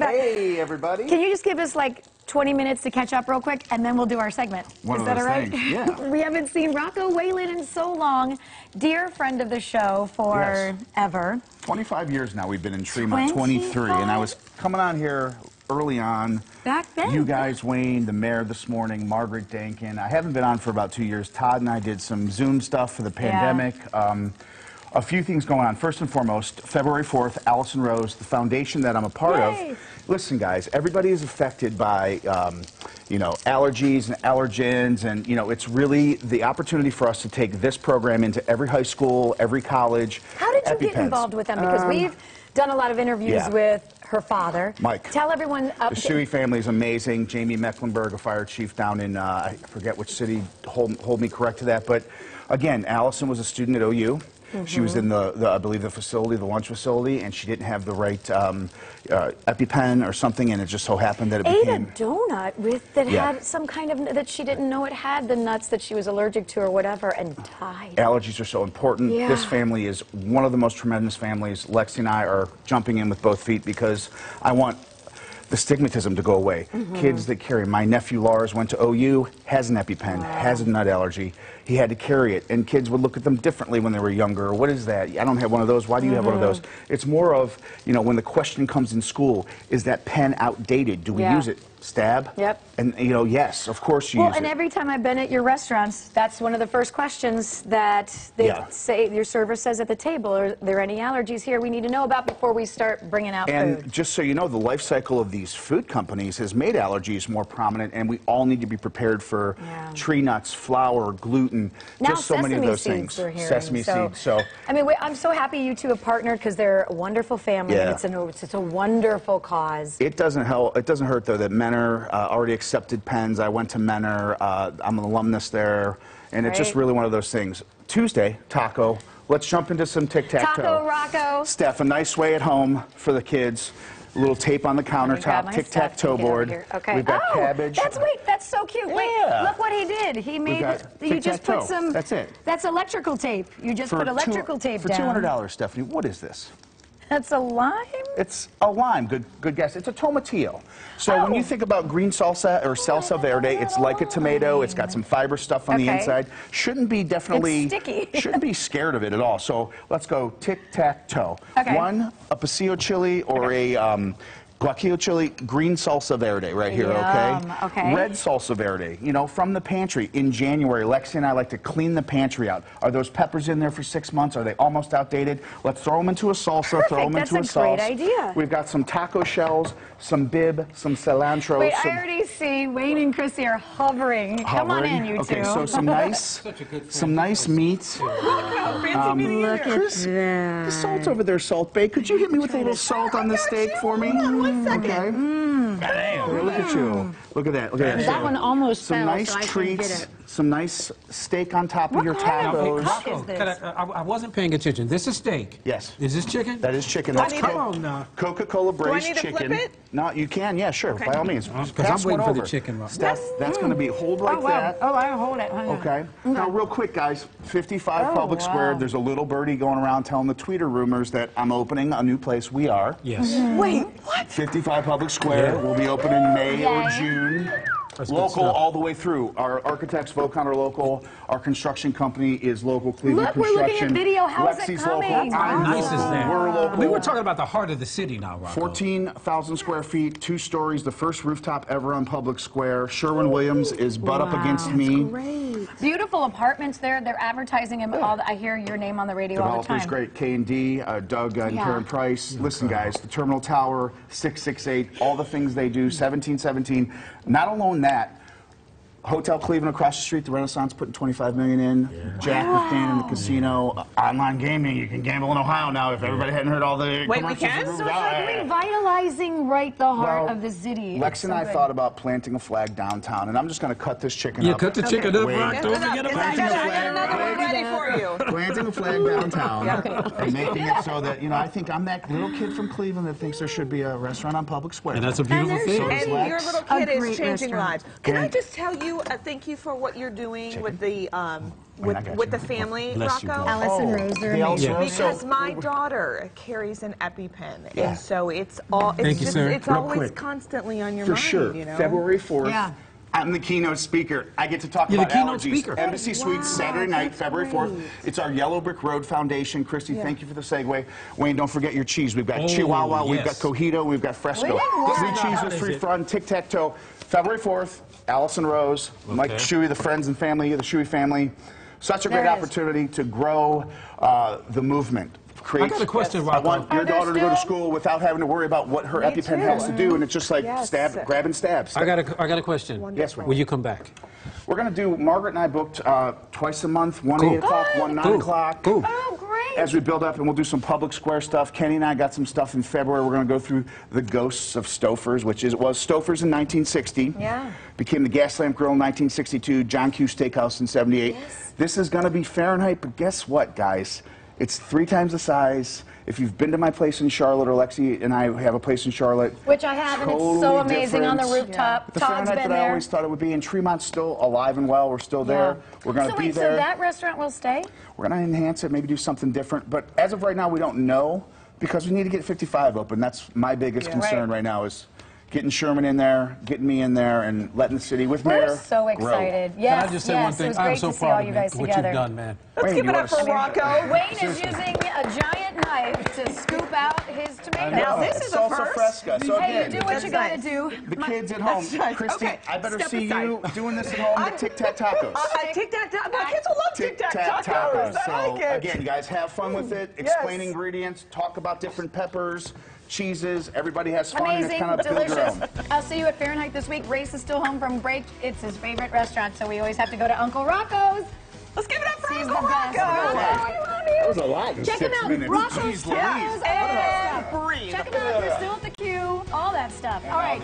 back. Hey, everybody. Can you just give us like 20 minutes to catch up real quick, and then we'll do our segment? One Is that all right? things, yeah. we haven't seen Rocco Whalen in so long. Dear friend of the show Yes. forever. 25 years now we've been in Tremont, 23, and I was coming on here early on. Back then. You guys, Wayne, the mayor this morning, Margaret Dankin. I haven't been on for about two years. Todd and I did some Zoom stuff for the pandemic. Um, a few things going on. First and foremost, February 4th, Allison Rose, the foundation that I'm a part Yay. of. Listen, guys, everybody is affected by, um, you know, allergies and allergens, and you know, it's really the opportunity for us to take this program into every high school, every college. How did you get involved with them? Because Um, we've done a lot of interviews yeah. with her father. Mike. Tell everyone. Uh, The Suhy family is amazing. Jamie Mecklenburg, a fire chief down in, uh, I forget which city, hold, hold me correct to that. But again, Allison was a student at OU. She was in the, the, I believe, the facility, the lunch facility, and she didn't have the right um, uh, EpiPen or something, and it just so happened that it ate a donut with that Yeah. had some kind of that she didn't know it had the nuts that she was allergic to or whatever and died. Allergies are so important. Yeah. This family is one of the most tremendous families. Lexi and I are jumping in with both feet because I want the stigmatism to go away. Mm-hmm. Kids that carry. My nephew Lars went to OU, has an EpiPen, has a nut allergy. He had to carry it, and kids would look at them differently when they were younger. What is that? I don't have one of those. Why do you have one of those? Mm-hmm. It's more of, you know, when the question comes in school, is that pen outdated? Do we Yeah. use it? Stab? Yep. And, you know, yes, of course you Well, and it. every time I've been at your restaurants, that's one of the first questions that they Yeah. say your server says at the table. Are there any allergies here we need to know about before we start bringing out And food? just so you know, the life cycle of these food companies has made allergies more prominent, and we all need to be prepared for Yeah. tree nuts, flour, gluten, Now just so many of those things. hearing, Sesame so, seeds. So I mean, I'm so happy you two have partnered because they're a wonderful family. and Yeah. It's, an, it's, it's a wonderful cause. it doesn't help. It doesn't hurt though that Mentor uh, already accepted pens. I went to Mentor. Uh, I'm an alumnus there, and it's just Right. really one of those things. Tuesday, taco. Let's jump into some tic tac toe. Taco Rocco. Steph, a nice way at home for the kids. A little tape on the me grab countertop, my tic tac stuff toe and get over board. here. Okay. We've got oh, cabbage. That's wait. That's so cute. Wait, Yeah. look what he did. He made. got You just put tic-tac-toe. some. That's it. That's electrical tape. You just put two- electrical tape for down. two hundred dollars, Stephanie. What is this? That's a lime. It's a lime. Good, good guess. It's a tomatillo. So when Oh. you think about green salsa or salsa verde, it's like a tomato. It's got some fiber stuff on the inside. Shouldn't be definitely. It's sticky. shouldn't be scared of it at all. So let's go tic tac toe. Okay. One a pasilla chili or a. Um, Guajillo chili, green salsa verde right here, Yum, okay? okay. Red salsa verde, you know, from the pantry. In January, Lexi and I like to clean the pantry out. Are those peppers in there for six months? Are they almost outdated? Let's throw them into a salsa, throw them That's into a a sauce. great idea. We've got some taco shells, some Bibb, some cilantro. Wait, some I already see Wayne and Chrissy are hovering. Come on in, you okay, two. so some nice, some nice meat. Um, Look at Chris, that. the salt's over there, Salt Bae. Could you hit me with a little salt on the steak for me? Mm, Okay. Hey, Look at you. Look at that. Look at that. That one almost some fell, nice so I couldn't treats, get it. some nice steak on top of your kind of tacos. cook is this? can I, uh, I, I wasn't paying attention. This is steak. Yes. Is this chicken? That is chicken. Do I That's need Co- to- Come on now. Coca-Cola braised need to flip chicken. it? No, you can. Yeah, sure. By all means. Because Pass I'm waiting one for the over. chicken, Rob. Steph, that's mm. going to be hold like oh, wow. that. Oh, I hold it. Hang on. Okay. Now, real quick, guys. 55 Oh, Public wow. Square. There's a little birdie going around telling the tweeter rumors that I'm opening a new place. We are. Yes. Wait, what? 55 Public Square Yeah. Will be open in May or June. That's local all the way through. Our architects, Vocon, are local. Our construction company is local. Cleveland Look, we're looking at Construction. video. How's it coming? local. How I'm nice is that? We're local. We were talking about the heart of the city now, Rocco. 14,000 square feet, two stories, the first rooftop ever on Public Square. Sherwin Williams is butt up against me. Beautiful apartments there. They're advertising them. All the, I hear your name on the radio all the Developers time. great, K and D, uh, Doug uh, and Yeah. Karen Price. Listen, guys, the Terminal Tower, 668, all the things they do, 1717. Not alone that. Hotel Cleveland across the street, the Renaissance putting 25 million in. Jack McCann in the casino. Uh, online gaming, you can gamble in Ohio now. If everybody hadn't heard all the Wait, we can? So moved it's like revitalizing right the heart Well, of the city. Lex It's and so I good. thought about planting a flag downtown, and I'm just going to cut this chicken Yeah, up. cut the chicken up, Wait. Rock. Don't no, forget no, about I the I got flag. another one ready for you. planting a flag downtown and making it so that, you know, I think I'm that little kid from Cleveland that thinks there should be a restaurant on Public Square. And that's a beautiful there's- thing. And your little kid is changing restaurant. lives. Can I just tell you you, uh, thank you for what you're doing Chicken? with the, um, I with, got with the family, Bless Rocco. God. Allison Rose are amazing. Because my daughter carries an EpiPen, Yeah. and so it's all, it's Thank you, just, sir. it's Real always quick. constantly on your For mind, sure. you know? February 4th. Yeah. I'm the keynote speaker. I get to talk You're the about keynote allergies. speaker. Embassy Suites, Saturday night, February 4th. It's our Yellow Brick Road Foundation. Christy, thank you for the segue. Wayne, don't forget your cheese. We've got Oh, Chihuahua, we've got yes. Cotija, we've got Fresco. We Three cheeses, three free fun, tic-tac-toe. February 4th, Allison Rose, Mike Okay. Suhy, the friends and family of the Suhy family. Such a There great opportunity to grow uh, the movement. I got a question, I want your Are there daughter to go to school without having to worry about what her Me EpiPen too. has to do, and it's just like Yes. stab, grab and stab. I got a, I got a question. Yes, Wayne. Will you come back? We're going to do, Margaret and I booked uh, twice a month, one Cool. 8 o'clock, one 9 Cool. o'clock. Cool. Oh, great. As we build up, and we'll do some public square stuff. Kenny and I got some stuff in February. We're going to go through the ghosts of Stouffer's, which is, was Stouffer's in 1960. Yeah. Became the Gas Lamp Grill in 1962, John Q Steakhouse in 78. Yes. This is going to be Fahrenheit, but guess what, guys? It's three times the size. If you've been to my place in Charlotte, or Lexi and I have a place in Charlotte, Which I have, and it's so totally amazing on the different. rooftop. The Todd's Fahrenheit been that I always thought it would be, and Tremont's still alive and well. We're still there. Yeah. We're going to so be wait, there. So that restaurant will stay? We're going to enhance it, maybe do something different. But as of right now, we don't know because we need to get 55 open. That's my biggest Yeah. concern Right. right. now is getting Sherman in there, getting me in there, and letting the city with We're Mayor so grow. excited. Yes, Can I just say yes, one It thing? was I'm great so to see proud all of you you, guys what together. you've done, man. Let's Wayne, give it up for so- Rocco. Wayne is using a giant knife to scoop out his tomatoes. Now, this is a first. fresca. So hey, again, you do what you gotta nice. do. the kids at home, nice. Christy, Okay, I better step see aside. you doing this at home. The tic tac tacos. Uh, tic tac tac. My kids will love tic tac Tic-tac tacos. I So like it. again, guys, have fun with it. Explain ingredients. Talk about different peppers, cheeses. Everybody has fun. and Amazing, it's kind of delicious. I'll see you at Fahrenheit this week. Race is still home from break. It's his favorite restaurant, so we always have to go to Uncle Rocco's. Let's give it up for He's Uncle the. Rocco. Rocco, I love you. was a lot in Check six him out. minutes. Rocco's Jeez Tacos. Louise. all that And Check him out. You're still at the queue. All that stuff. All right.